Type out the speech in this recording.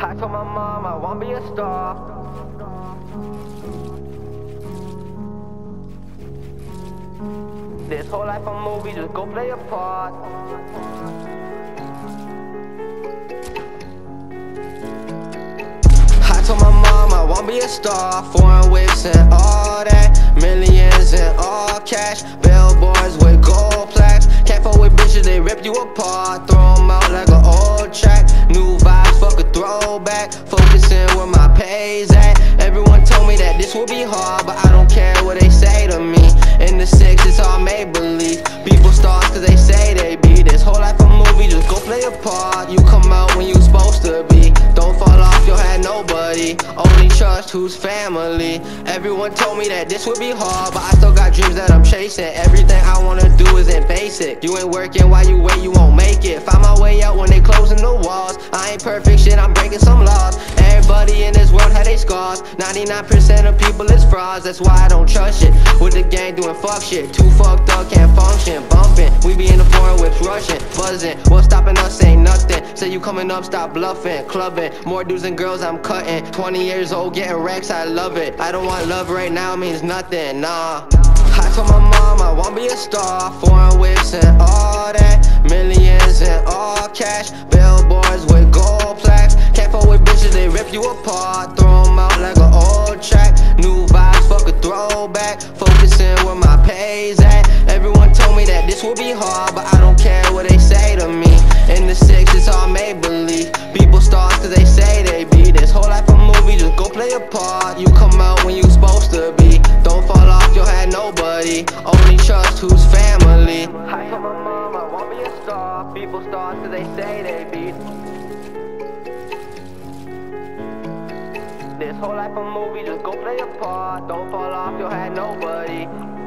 I told my mom I wanna be a star. This whole life a movie, just go play a part. I told my mom I wanna be a star. Foreign whips and all that. Millions and all cash. Billboards with gold plaques. Can't fuck with bitches, they rip you apart. Throw them out like throwback. Focusing where my pay's at. Everyone told me that this would be hard, but I don't care what they say to me. In the six, it's all made believe. People stars cause they say they be. This whole life a movie, just go play a part. You come out when you supposed to be. Fall had nobody. Only trust who's family. Everyone told me that this would be hard, but I still got dreams that I'm chasing. Everything I wanna do isn't basic. You ain't working while you wait, you won't make it. Find my way out when they closing the walls. I ain't perfect shit, I'm breaking some laws. Everybody in this world had they scars. 99% of people is frauds, that's why I don't trust shit. With the gang doing fuck shit, too fucked up, can't function. Bumping, we be in the foreign whips rushing, buzzing. What's stopping us ain't nothing. Say you coming up, stop bluffing, clubbing. More dudes and girls I'm cutting. 20 years old, getting racks, I love it. I don't want love right now, means nothing, nah. I told my mom I wanna be a star. Foreign whips and all that. Millions and all cash. Billboards with gold plaques. Can't fuck with they rip you apart. Throw them out like an old track. New vibes, fuck a throwback. Focusing where my pay's at. Everyone told me that this would be hard, but I don't care what they say to me. In the six, it's all made believe. People stars cause they say they be. This whole life a movie, just go play a part. You come out when you supposed to be. Don't fall off, you had nobody. Only trust who's family. I told my mom I wanna be a star. People stars cause they say they be. This whole life a movie, just go play a part. Don't fall off, you had nobody.